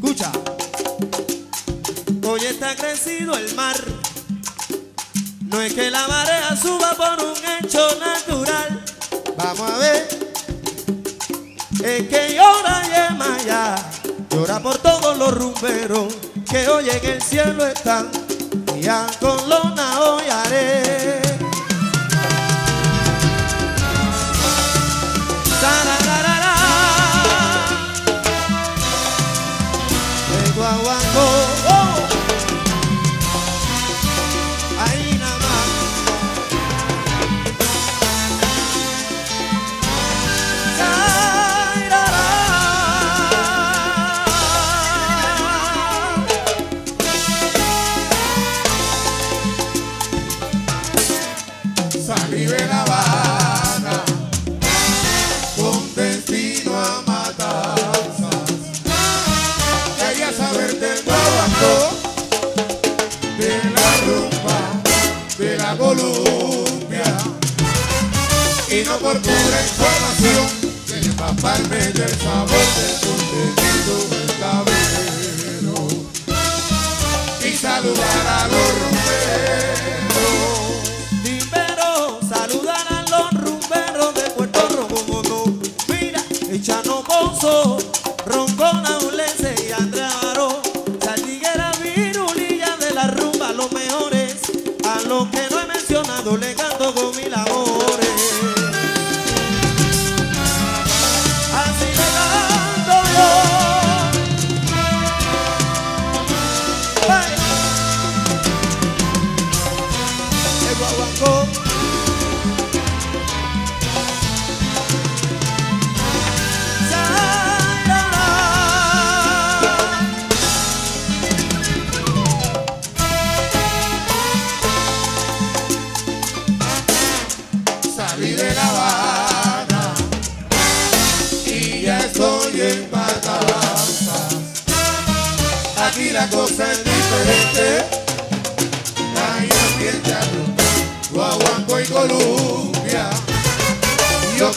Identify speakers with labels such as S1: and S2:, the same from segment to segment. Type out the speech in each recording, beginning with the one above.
S1: Cucha, hoy está crecido el mar. No es que la marea suba por todos los rumberos que hoy en el cielo están. agonía con
S2: los Quiero por pura información, empaparme del sabor
S1: de tu bendito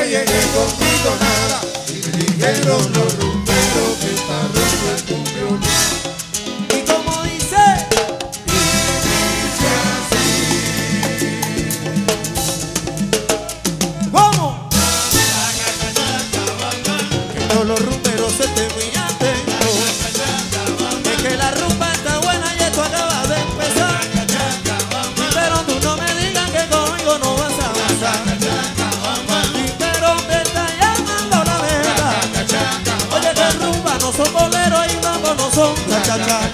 S1: que
S2: llegue contigo nada, y ligero los rumberos que
S1: está roto el
S3: cumbión. cha cha cha.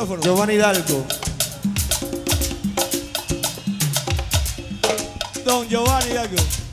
S3: micrófono.
S1: Giovanni Hidalgo.
S3: Don Giovanni Hidalgo.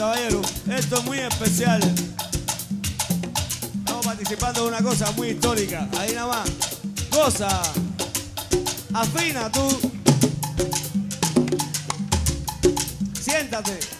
S3: caballero, esto es muy especial. Estamos participando de una cosa muy histórica. Ahí nada más. cosa. Afina tú. Siéntate.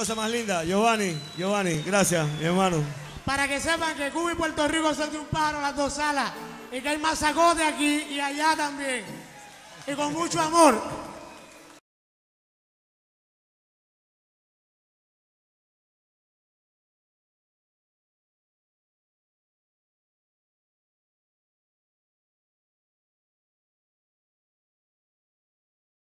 S3: cosa más linda. Giovanni, Giovanni, gracias, mi hermano.
S4: Para que sepan que Cuba y Puerto Rico son de un pájaro las dos salas y que hay de aquí y allá también. Y con mucho amor.